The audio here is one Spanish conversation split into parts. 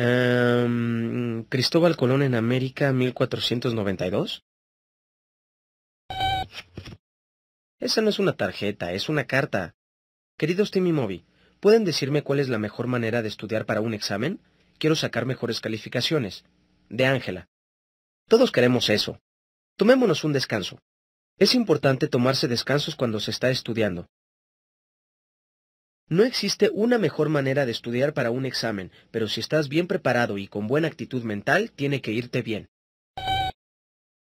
Em, Cristóbal Colón en América 1492. Esa no es una tarjeta, es una carta. Queridos Timmy Moby, ¿pueden decirme cuál es la mejor manera de estudiar para un examen? Quiero sacar mejores calificaciones. De Ángela. Todos queremos eso. Tomémonos un descanso. Es importante tomarse descansos cuando se está estudiando. No existe una mejor manera de estudiar para un examen, pero si estás bien preparado y con buena actitud mental, tiene que irte bien.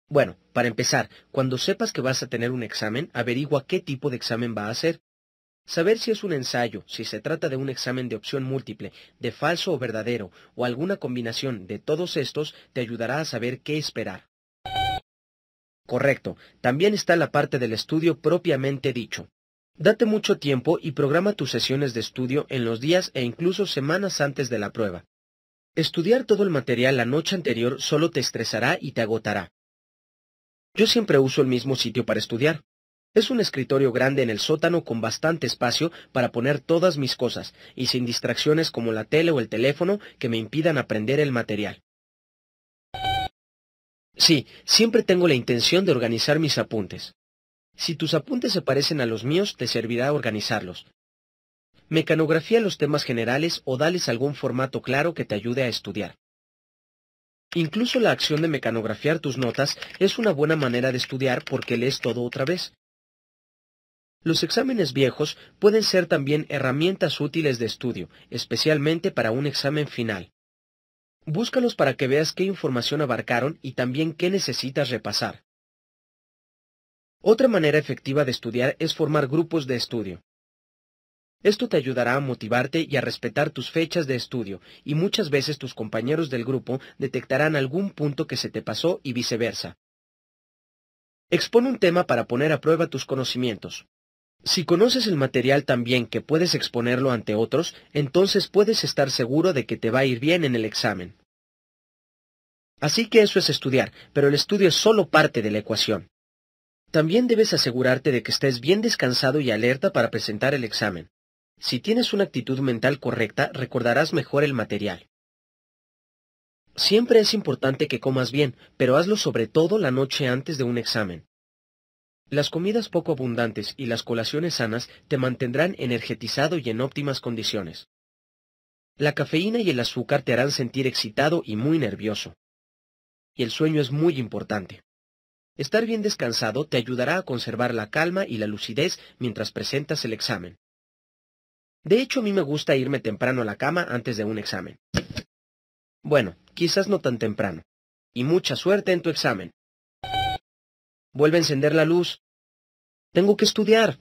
Bueno, para empezar, cuando sepas que vas a tener un examen, averigua qué tipo de examen va a ser. Saber si es un ensayo, si se trata de un examen de opción múltiple, de falso o verdadero, o alguna combinación de todos estos, te ayudará a saber qué esperar. Correcto. También está la parte del estudio propiamente dicho. Date mucho tiempo y programa tus sesiones de estudio en los días e incluso semanas antes de la prueba. Estudiar todo el material la noche anterior solo te estresará y te agotará. Yo siempre uso el mismo sitio para estudiar. Es un escritorio grande en el sótano con bastante espacio para poner todas mis cosas y sin distracciones como la tele o el teléfono que me impidan aprender el material. Sí, siempre tengo la intención de organizar mis apuntes. Si tus apuntes se parecen a los míos, te servirá organizarlos. Mecanografía los temas generales o dales algún formato claro que te ayude a estudiar. Incluso la acción de mecanografiar tus notas es una buena manera de estudiar porque lees todo otra vez. Los exámenes viejos pueden ser también herramientas útiles de estudio, especialmente para un examen final. Búscalos para que veas qué información abarcaron y también qué necesitas repasar. Otra manera efectiva de estudiar es formar grupos de estudio. Esto te ayudará a motivarte y a respetar tus fechas de estudio, y muchas veces tus compañeros del grupo detectarán algún punto que se te pasó y viceversa. Expone un tema para poner a prueba tus conocimientos. Si conoces el material tan bien que puedes exponerlo ante otros, entonces puedes estar seguro de que te va a ir bien en el examen. Así que eso es estudiar, pero el estudio es solo parte de la ecuación. También debes asegurarte de que estés bien descansado y alerta para presentar el examen. Si tienes una actitud mental correcta, recordarás mejor el material. Siempre es importante que comas bien, pero hazlo sobre todo la noche antes de un examen. Las comidas poco abundantes y las colaciones sanas te mantendrán energetizado y en óptimas condiciones. La cafeína y el azúcar te harán sentir excitado y muy nervioso y el sueño es muy importante. Estar bien descansado te ayudará a conservar la calma y la lucidez mientras presentas el examen. De hecho, a mí me gusta irme temprano a la cama antes de un examen. Bueno, quizás no tan temprano. Y mucha suerte en tu examen. Vuelve a encender la luz. Tengo que estudiar.